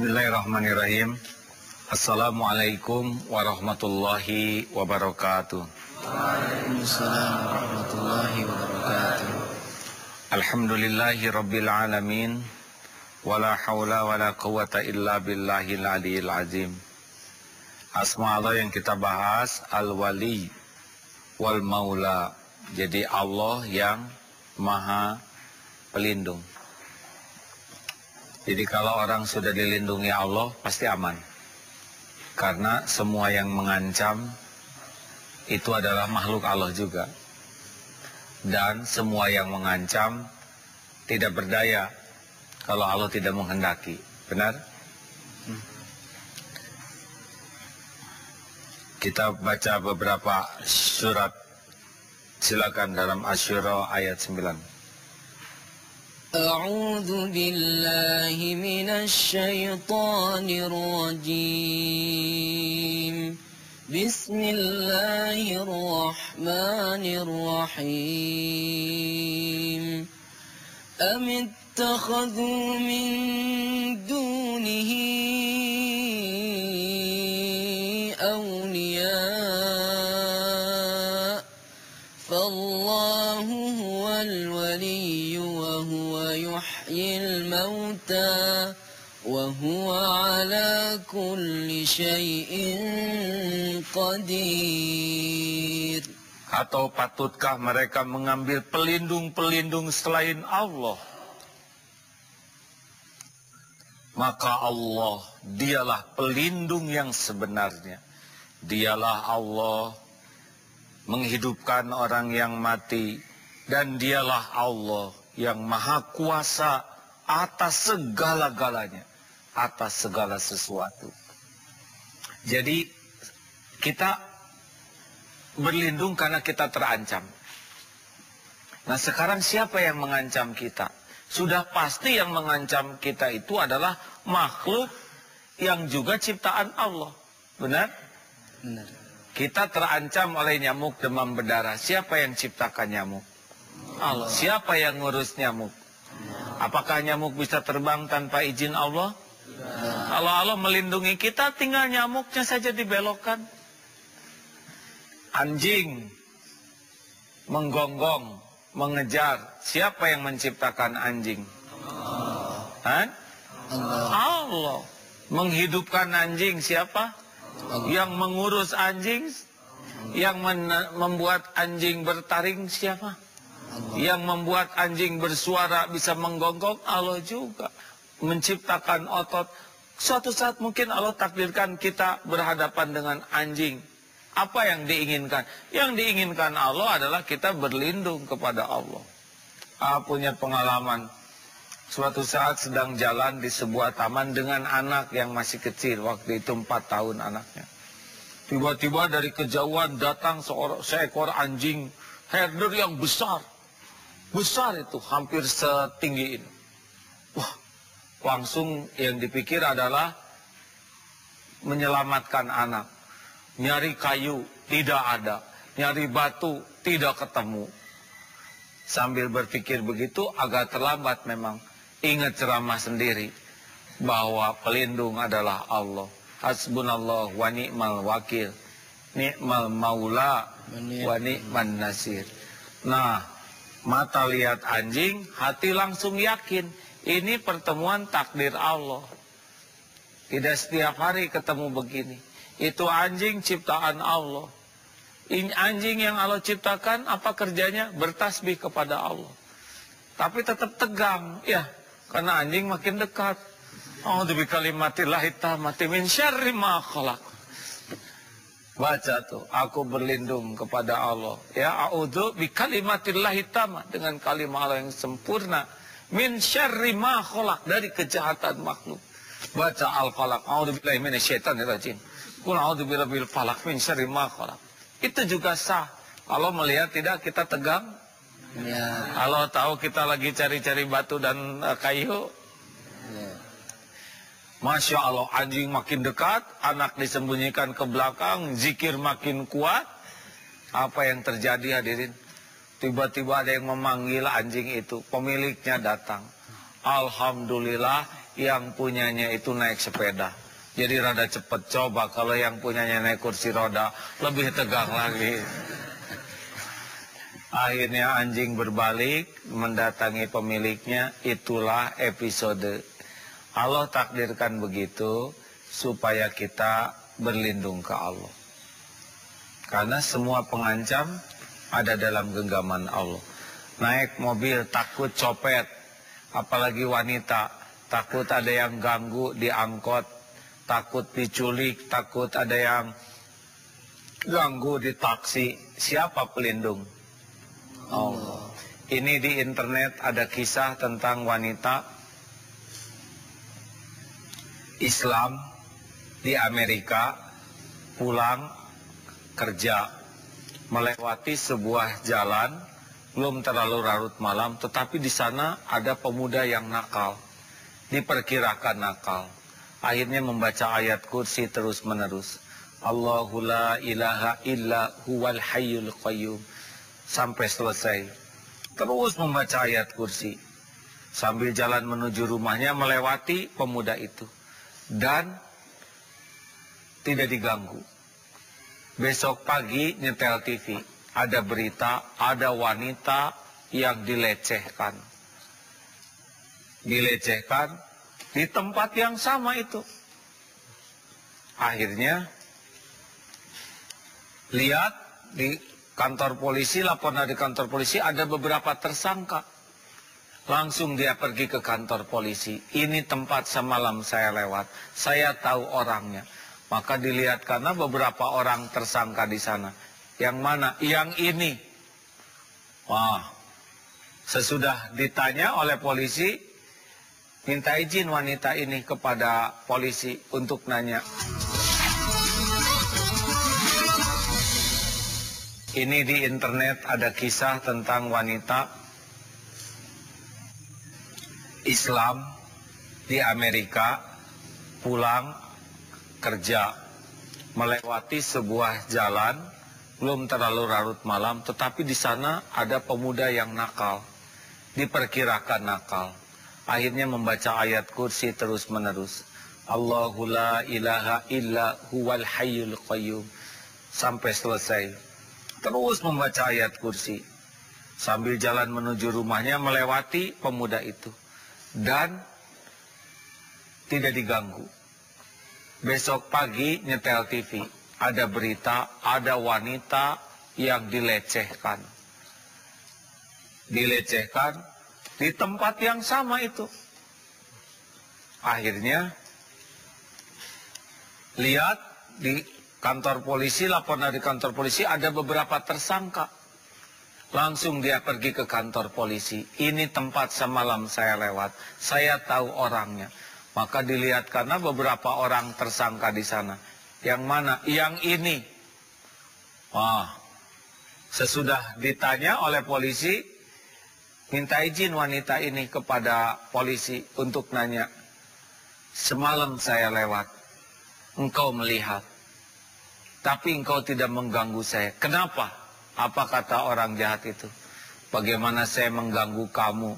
Bismillahirrahmanirrahim. Assalamualaikum warahmatullahi wabarakatuh. Waalaikumsalam warahmatullahi wabarakatuh. Alhamdulillahi rabbil alamin. Wala hawla wala quwata illa billahil aliyil azim. Asma Allah yang kita bahas Al-Wali wal Maula. Jadi Allah yang Maha Pelindung. Jadi kalau orang sudah dilindungi Allah pasti aman. Karena semua yang mengancam itu adalah makhluk Allah juga. Dan semua yang mengancam tidak berdaya kalau Allah tidak menghendaki. Benar? Kita baca beberapa surat. Silakan dalam Asyura ayat 9. أعوذ بالله من الشيطان الرجيم. بسم الله الرحمن الرحيم. أم اتخذوا من دونه أولياء؟ الموتى وهو على كل شيء قدير Atau patutkah mereka mengambil pelindung-pelindung selain Allah? Maka Allah, dialah pelindung yang sebenarnya. Dialah Allah menghidupkan orang yang mati. Dan dialah Allah yang maha kuasa atas segala-galanya. Atas segala sesuatu. Jadi kita berlindung karena kita terancam. Nah sekarang siapa yang mengancam kita? Sudah pasti yang mengancam kita itu adalah makhluk yang juga ciptaan Allah. Benar? Benar. Kita terancam oleh nyamuk demam berdarah. Siapa yang ciptakan nyamuk? Allah. Siapa yang ngurus nyamuk? Apakah nyamuk bisa terbang tanpa izin Allah? Kalau Allah melindungi kita, tinggal nyamuknya saja dibelokkan. Anjing menggonggong, mengejar. Siapa yang menciptakan anjing? Hah? Allah. Allah. Menghidupkan anjing siapa? Yang mengurus anjing? Yang membuat anjing bertaring siapa? Yang membuat anjing bersuara bisa menggonggong Allah juga. Menciptakan otot. Suatu saat mungkin Allah takdirkan kita berhadapan dengan anjing. Apa yang diinginkan? Yang diinginkan Allah adalah kita berlindung kepada Allah. Ah, punya pengalaman. Suatu saat sedang jalan di sebuah taman dengan anak yang masih kecil. Waktu itu empat tahun anaknya. Tiba-tiba dari kejauhan datang seekor anjing herder yang besar. Besar itu, hampir setinggi ini. Wah, langsung yang dipikir adalah menyelamatkan anak. Nyari kayu, tidak ada. Nyari batu, tidak ketemu. Sambil berpikir begitu, agak terlambat memang. Ingat ceramah sendiri. Bahwa pelindung adalah Allah. Hasbunallah wa ni'mal wakil. Ni'mal maula wa ni'man nasir. Nah, mata lihat anjing, hati langsung yakin. Ini pertemuan takdir Allah. Tidak setiap hari ketemu begini. Itu anjing ciptaan Allah. Anjing yang Allah ciptakan, apa kerjanya? Bertasbih kepada Allah. Tapi tetap tegang, ya. Karena anjing makin dekat. A'udzu bikalimatillahi tammati min syarri ma. Baca tuh, aku berlindung kepada Allah. Ya, a'udzu bikalimatillahi tamma dengan kalimat Allah yang sempurna min syarri ma khalaq dari kejahatan makhluk. Baca Al-Falaq. A'udzu billahi minasyaitonir rajim. Qul a'udzu birabbil falaq min syarri ma khalaq. Itu juga sah. Kalau melihat tidak kita tegang. Ya. Kalau tahu kita lagi cari-cari batu dan eh, kayu. Masya Allah anjing makin dekat, anak disembunyikan ke belakang, zikir makin kuat. Apa yang terjadi hadirin? Tiba-tiba ada yang memanggil anjing itu, pemiliknya datang. Alhamdulillah yang punyanya itu naik sepeda. Jadi rada cepet coba kalau yang punyanya naik kursi roda lebih tegang lagi. Akhirnya anjing berbalik mendatangi pemiliknya. Itulah episode. Allah takdirkan begitu supaya kita berlindung ke Allah. Karena semua pengancam ada dalam genggaman Allah. Naik mobil takut copet, apalagi wanita, takut ada yang ganggu di angkot, takut diculik, takut ada yang ganggu di taksi. Siapa pelindung? Allah. Ini di internet ada kisah tentang wanita Islam di Amerika pulang kerja melewati sebuah jalan belum terlalu larut malam tetapi di sana ada pemuda yang nakal diperkirakan nakal akhirnya membaca ayat kursi terus menerus Allahu la ilaha illa huwal hayyul qayyum sampai selesai. Terus membaca ayat kursi. Sambil jalan menuju rumahnya melewati pemuda itu. Dan tidak diganggu. Besok pagi nyetel TV. Ada berita, ada wanita yang dilecehkan. Dilecehkan di tempat yang sama itu. Akhirnya lihat di kantor polisi, laporan di kantor polisi, ada beberapa tersangka. Langsung dia pergi ke kantor polisi. Ini tempat semalam saya lewat. Saya tahu orangnya. Maka dilihat karena beberapa orang tersangka di sana. Yang mana? Yang ini. Wah. Sesudah ditanya oleh polisi, minta izin wanita ini kepada polisi untuk nanya. Ini di internet ada kisah tentang wanita Islam di Amerika pulang kerja melewati sebuah jalan belum terlalu larut malam tetapi di sana ada pemuda yang nakal diperkirakan nakal akhirnya membaca ayat kursi terus menerus Allahu la ilaha illa huwal hayyul qayyum sampai selesai terus membaca ayat kursi. Sambil jalan menuju rumahnya melewati pemuda itu. Dan tidak diganggu. Besok pagi nyetel TV. Ada berita, ada wanita yang dilecehkan. Dilecehkan di tempat yang sama itu. Akhirnya lihat di kantor polisi, laporan dari kantor polisi ada beberapa tersangka. Langsung dia pergi ke kantor polisi. Ini tempat semalam saya lewat. Saya tahu orangnya. Maka dilihat karena beberapa orang tersangka di sana. Yang mana? Yang ini. Wah. Sesudah ditanya oleh polisi, minta izin wanita ini kepada polisi untuk nanya. Semalam saya lewat. Engkau melihat tapi engkau tidak mengganggu saya. Kenapa? Apa kata orang jahat itu? Bagaimana saya mengganggu kamu?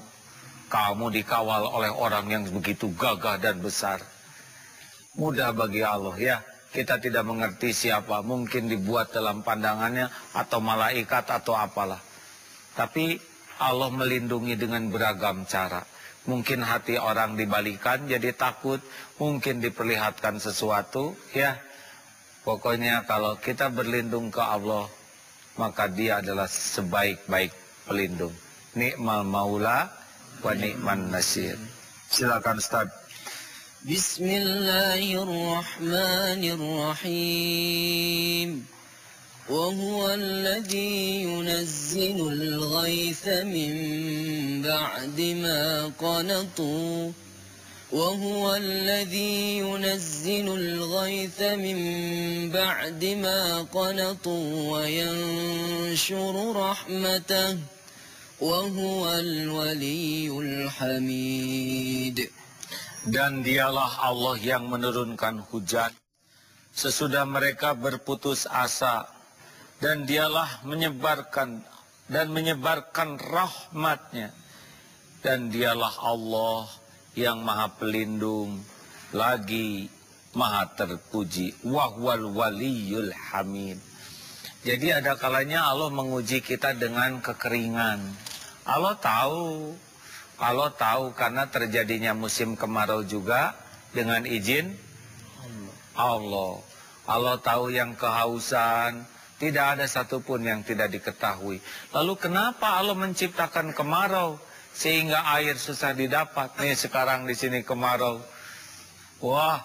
Kamu dikawal oleh orang yang begitu gagah dan besar. Mudah bagi Allah ya. Kita tidak mengerti siapa. Mungkin dibuat dalam pandangannya atau malaikat atau apalah. Tapi Allah melindungi dengan beragam cara. Mungkin hati orang dibalikan jadi takut. Mungkin diperlihatkan sesuatu ya Pokoknya kalau kita berlindung ke Allah, maka dia adalah sebaik-baik pelindung. Nikmal maula wa nikman nasir. Silakan Ustaz. Bismillahirrahmanirrahim. وهو الذي ينزل الغيث من بعد ما قنطوا وهو الذي ينزل الغيث من بعد ما قنطوا وينشر رحمته وهو الولي الحميد Dan dialah Allah yang menurunkan hujan sesudah mereka berputus asa dan dialah menyebarkan dan menyebarkan rahmatnya dan dialah Allah yang maha pelindung lagi maha terpuji wahwal waliyul hamid. Jadi ada kalanya Allah menguji kita dengan kekeringan. Allah tahu Allah tahu karena terjadinya musim kemarau juga dengan izin Allah. Allah tahu yang kehausan tidak ada satupun yang tidak diketahui. Lalu kenapa Allah menciptakan kemarau sehingga air susah didapat. Nih sekarang di sini kemarau. Wah,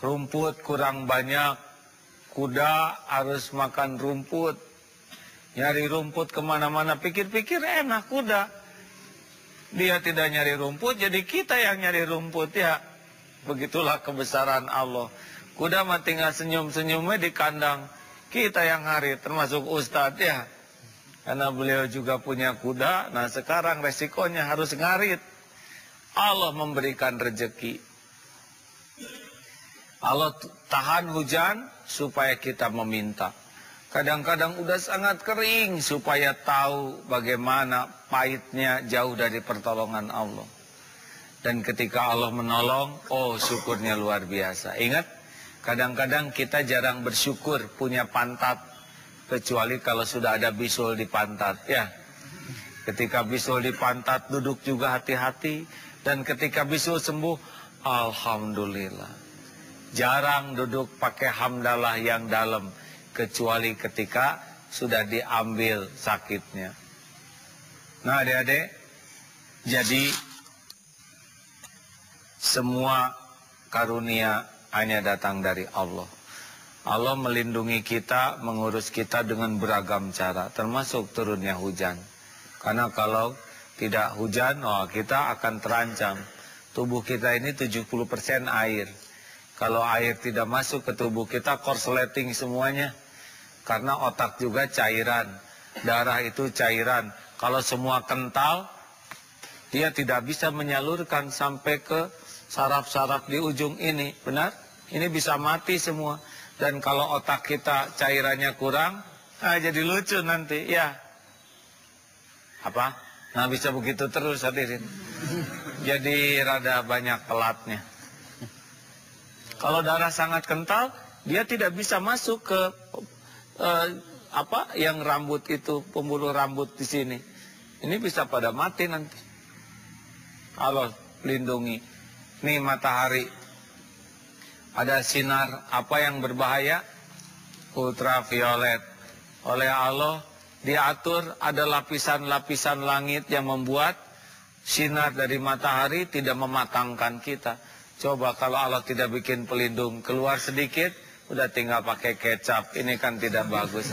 rumput kurang banyak. Kuda harus makan rumput. Nyari rumput ke mana-mana. Pikir-pikir enak kuda. Dia tidak nyari rumput, jadi kita yang nyari rumput ya. Begitulah kebesaran Allah. Kuda mah tinggal senyum-senyumnya di kandang. Kita yang hari, termasuk Ustadz ya. Karena beliau juga punya kuda, nah sekarang resikonya harus ngarit. Allah memberikan rejeki. Allah tahan hujan supaya kita meminta. Kadang-kadang udah sangat kering supaya tahu bagaimana pahitnya jauh dari pertolongan Allah. Dan ketika Allah menolong, oh syukurnya luar biasa. Ingat, kadang-kadang kita jarang bersyukur punya pantat kecuali kalau sudah ada bisul di pantat ya. Ketika bisul di pantat duduk juga hati-hati. Dan ketika bisul sembuh alhamdulillah. Jarang duduk pakai hamdalah yang dalam. Kecuali ketika sudah diambil sakitnya. Nah adik-adik. Jadi semua karunia hanya datang dari Allah Allah melindungi kita, mengurus kita dengan beragam cara, termasuk turunnya hujan. Karena kalau tidak hujan, oh, kita akan terancam. Tubuh kita ini 70% air. Kalau air tidak masuk ke tubuh kita, korsleting semuanya. Karena otak juga cairan. Darah itu cairan. Kalau semua kental, dia tidak bisa menyalurkan sampai ke saraf-saraf di ujung ini. Benar? Ini bisa mati semua. Dan kalau otak kita cairannya kurang, nah jadi lucu nanti, ya. Apa? Nah bisa begitu terus hadirin. Jadi rada banyak pelatnya. Kalau darah sangat kental, dia tidak bisa masuk ke uh, apa yang rambut itu, pembuluh rambut di sini. Ini bisa pada mati nanti. Allah lindungi. Nih matahari ada sinar apa yang berbahaya? Ultraviolet. Oleh Allah diatur ada lapisan-lapisan langit yang membuat sinar dari matahari tidak mematangkan kita. Coba kalau Allah tidak bikin pelindung keluar sedikit, udah tinggal pakai kecap. Ini kan tidak bagus.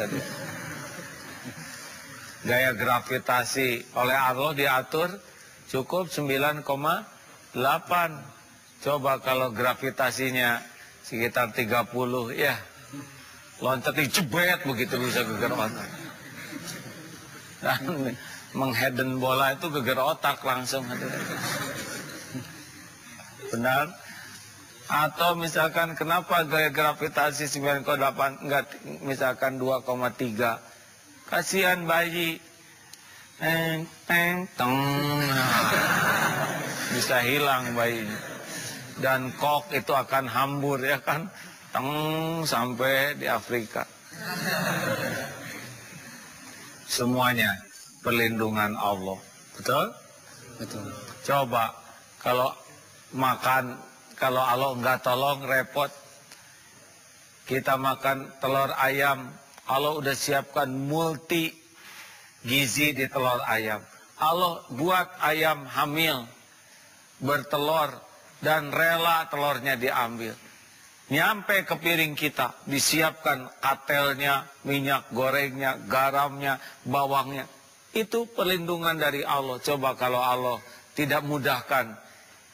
Gaya gravitasi oleh Allah diatur cukup 9,8 Coba kalau gravitasinya sekitar 30 ya loncatnya jebet begitu bisa geger otak. Dan mengheden bola itu geger otak langsung. Benar? Atau misalkan kenapa gaya gravitasi 9,8 enggak misalkan 2,3 kasihan bayi teng teng teng bisa hilang bayinya dan kok itu akan hambur ya kan? Teng sampai di Afrika. Semuanya perlindungan Allah. Betul? Betul. Coba kalau makan kalau Allah nggak tolong repot. Kita makan telur ayam Allah udah siapkan multi gizi di telur ayam. Allah buat ayam hamil bertelur dan rela telurnya diambil. Nyampe ke piring kita, disiapkan katelnya, minyak gorengnya, garamnya, bawangnya. Itu perlindungan dari Allah. Coba kalau Allah tidak mudahkan,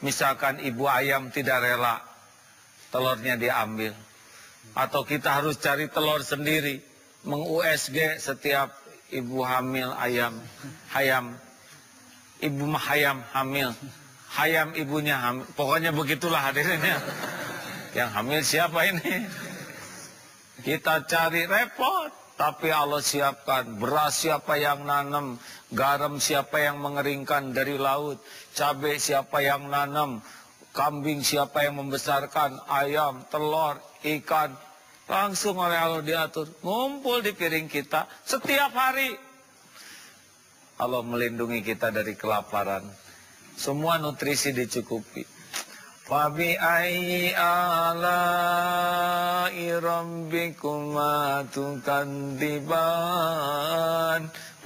misalkan ibu ayam tidak rela, telurnya diambil. Atau kita harus cari telur sendiri, meng-USG setiap ibu hamil ayam, hayam, ibu hayam hamil hayam ibunya hamil. Pokoknya begitulah hadirnya. Yang hamil siapa ini? Kita cari repot. tapi Allah siapkan. Beras siapa yang nanam, garam siapa yang mengeringkan dari laut, cabai siapa yang nanam, kambing siapa yang membesarkan, ayam, telur, ikan. Langsung oleh Allah diatur. Ngumpul di piring kita setiap hari. Allah melindungi kita dari kelaparan. Semua nutrisi dicukupi. Fabi ayyi ala'i rabbikuma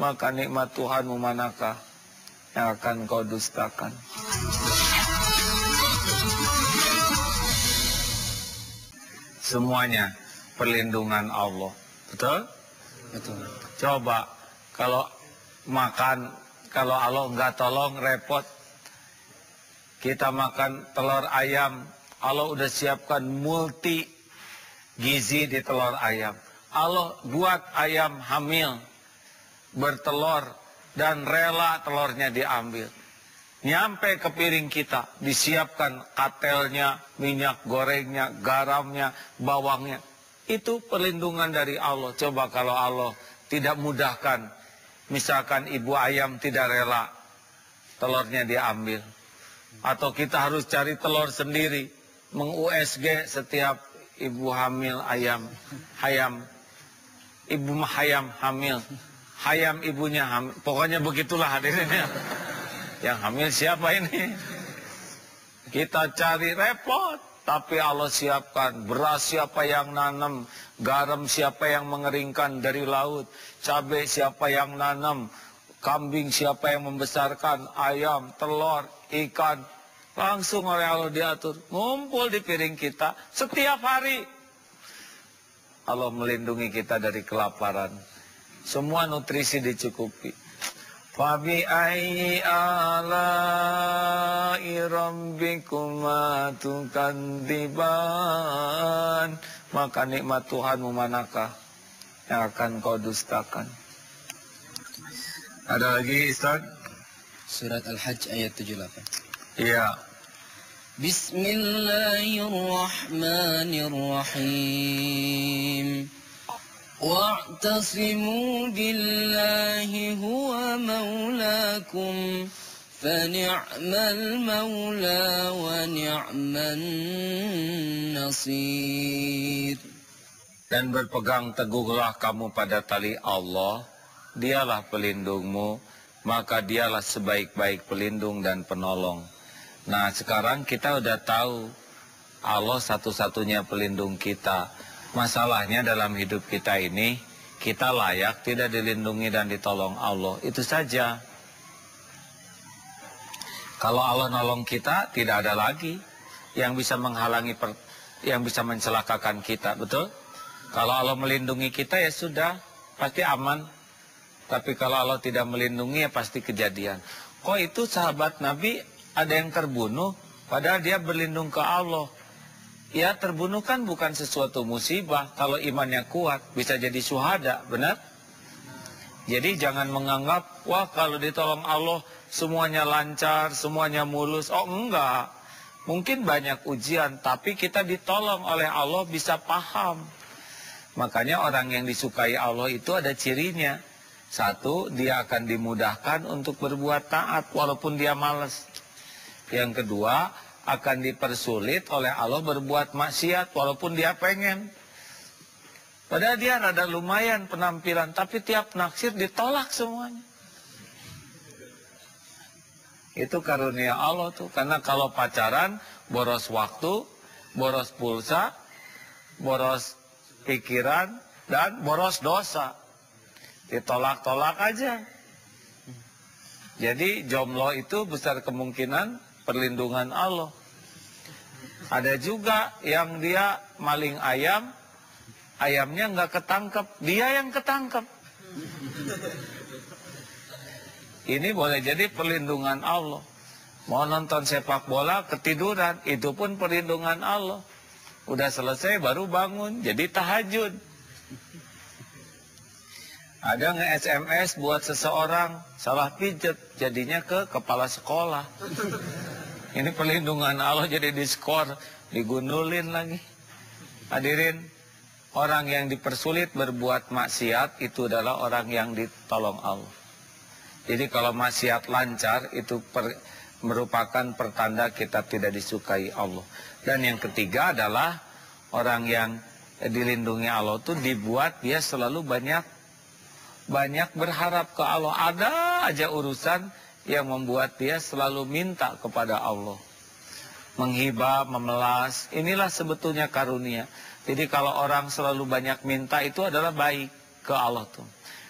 Maka nikmat Tuhanmu manakah yang akan kau dustakan Semuanya perlindungan Allah Betul? Betul. Coba kalau makan kalau Allah nggak tolong repot kita makan telur ayam, Allah udah siapkan multi gizi di telur ayam. Allah buat ayam hamil, bertelur, dan rela telurnya diambil. Nyampe ke piring kita, disiapkan katelnya, minyak gorengnya, garamnya, bawangnya. Itu perlindungan dari Allah. Coba kalau Allah tidak mudahkan, misalkan ibu ayam tidak rela, telurnya diambil atau kita harus cari telur sendiri meng-USG setiap ibu hamil ayam hayam. Ibu hayam hamil hayam ibunya hamil pokoknya begitulah hadirin ya yang hamil siapa ini? Kita cari repot tapi Allah siapkan. Beras siapa yang nanam garam siapa yang mengeringkan dari laut cabai siapa yang nanam kambing siapa yang membesarkan ayam telur ikan? Langsung oleh Allah diatur. Ngumpul di piring kita setiap hari. Allah melindungi kita dari kelaparan. Semua nutrisi dicukupi. Fabi ayyi ala'i rabbikuma tukandiban Maka nikmat Tuhanmu manakah yang akan kau dustakan Ada lagi Ustaz? Surat Al-Hajj ayat 78. Iya. Bismillahirrahmanirrahim. واعتصموا بالله هو مولاكم فنعم المولى ونعم النصير Dan berpegang teguhlah kamu pada tali Allah, Dialah pelindungmu, maka dialah sebaik-baik pelindung dan penolong. Nah sekarang kita udah tahu Allah satu-satunya pelindung kita. Masalahnya dalam hidup kita ini, kita layak tidak dilindungi dan ditolong Allah. Itu saja. Kalau Allah nolong kita, tidak ada lagi yang bisa menghalangi, per, yang bisa mencelakakan kita. Betul? Kalau Allah melindungi kita ya sudah, pasti aman. Tapi kalau Allah tidak melindungi ya pasti kejadian. Kok itu sahabat Nabi ada yang terbunuh padahal dia berlindung ke Allah. Ya terbunuh kan bukan sesuatu musibah. Kalau imannya kuat bisa jadi suhada, benar? Jadi jangan menganggap, wah kalau ditolong Allah semuanya lancar, semuanya mulus. Oh enggak. Mungkin banyak ujian, tapi kita ditolong oleh Allah bisa paham. Makanya orang yang disukai Allah itu ada cirinya. Satu, dia akan dimudahkan untuk berbuat taat walaupun dia malas. Yang kedua, akan dipersulit oleh Allah berbuat maksiat walaupun dia pengen. Padahal dia rada lumayan penampilan, tapi tiap naksir ditolak semuanya. Itu karunia Allah tuh. Karena kalau pacaran, boros waktu, boros pulsa, boros pikiran, dan boros dosa. Ditolak-tolak aja. Jadi jomblo itu besar kemungkinan perlindungan Allah. Ada juga yang dia maling ayam, ayamnya nggak ketangkep, dia yang ketangkep. Ini boleh jadi perlindungan Allah. Mau nonton sepak bola ketiduran, itu pun perlindungan Allah. Udah selesai baru bangun, jadi tahajud. Ada nge-SMS buat seseorang salah pijet, jadinya ke kepala sekolah. Ini perlindungan Allah jadi diskor, digundulin lagi. Hadirin, Orang yang dipersulit berbuat maksiat itu adalah orang yang ditolong Allah. Jadi kalau maksiat lancar itu per, merupakan pertanda kita tidak disukai Allah. Dan yang ketiga adalah orang yang dilindungi Allah itu dibuat dia selalu banyak banyak berharap ke Allah. Ada aja urusan yang membuat dia selalu minta kepada Allah. Menghibah, memelas, inilah sebetulnya karunia. Jadi kalau orang selalu banyak minta itu adalah baik ke Allah tuh.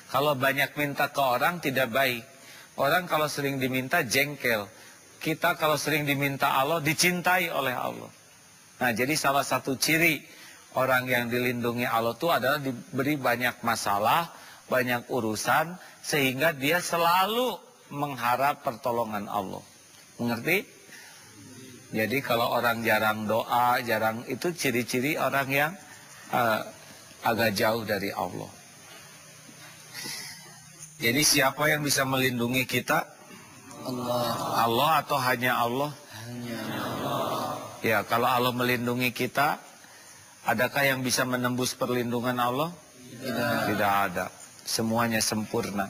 Kalau banyak minta ke orang tidak baik. Orang kalau sering diminta jengkel. Kita kalau sering diminta Allah dicintai oleh Allah. Nah jadi salah satu ciri orang yang dilindungi Allah itu adalah diberi banyak masalah, banyak urusan, sehingga dia selalu mengharap pertolongan Allah. Mengerti? Jadi kalau orang jarang doa, jarang itu ciri-ciri orang yang uh, agak jauh dari Allah. Jadi siapa yang bisa melindungi kita? Allah. Allah atau hanya Allah? Hanya Allah. Ya, kalau Allah melindungi kita, adakah yang bisa menembus perlindungan Allah? Tidak. Tidak ada. Semuanya sempurna.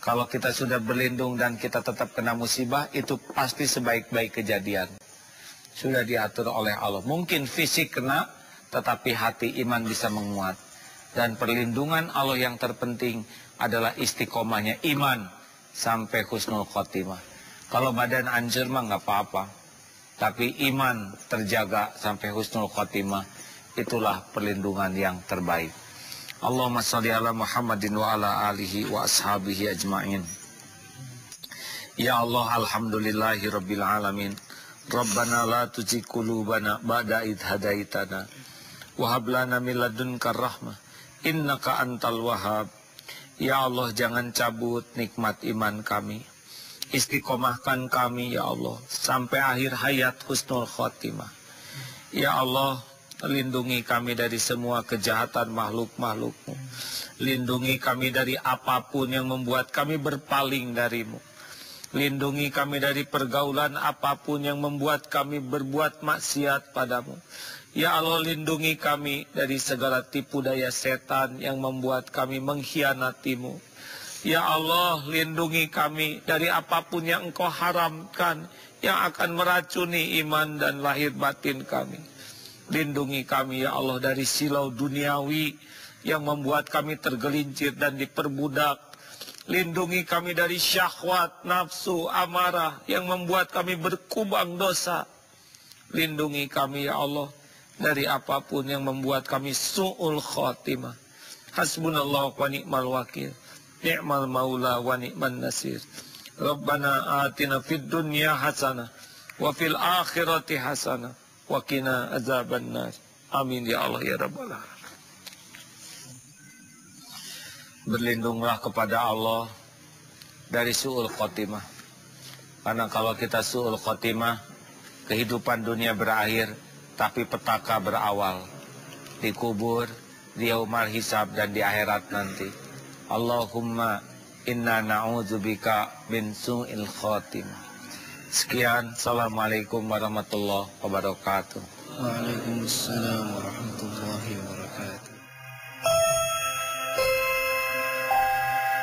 Kalau kita sudah berlindung dan kita tetap kena musibah, itu pasti sebaik-baik kejadian. Sudah diatur oleh Allah. Mungkin fisik kena, tetapi hati iman bisa menguat. Dan perlindungan Allah yang terpenting adalah istiqomahnya iman sampai husnul khotimah. Kalau badan anjir mah nggak apa-apa. Tapi iman terjaga sampai husnul khotimah. Itulah perlindungan yang terbaik. Allahumma salli ala Muhammadin wa ala alihi wa ashabihi ajma'in. Ya Allah, alhamdulillahi rabbil alamin. Rabbana la tuzi qulubana ba'da id hadaitana. Wahab lana min ladunka rahmah. Innaka antal wahab. Ya Allah jangan cabut nikmat iman kami. Istiqomahkan kami ya Allah sampai akhir hayat husnul khotimah. Ya Allah lindungi kami dari semua kejahatan makhluk-makhlukmu. Lindungi kami dari apa pun yang membuat kami berpaling darimu. Lindungi kami dari pergaulan apa pun yang membuat kami berbuat maksiat padamu. Ya Allah lindungi kami dari segala tipu daya setan yang membuat kami mengkhianatimu. Ya Allah lindungi kami dari apa pun yang engkau haramkan yang akan meracuni iman dan lahir batin kami. Lindungi kami ya Allah dari silau duniawi yang membuat kami tergelincir dan diperbudak. Lindungi kami dari syahwat, nafsu, amarah yang membuat kami berkubang dosa. Lindungi kami ya Allah dari apa pun yang membuat kami su'ul khotimah. Hasbunallah wa ni'mal wakil. Ni'mal maula wa ni'man nasir. Rabbana atina fid dunya hasanah wa fil akhirati hasanah wa qina azaban nas. Amin ya Allah ya rabbal. Berlindunglah kepada Allah dari su'ul khotimah. Karena kalau kita su'ul khotimah, kehidupan dunia berakhir, tapi petaka berawal dikubur di yaumul hisab dan di akhirat nanti Allahumma inna na'udzubika min su'il khotimah sekian. Assalamualaikum warahmatullahi wabarakatuh. Waalaikumsalam warahmatullahi wabarakatuh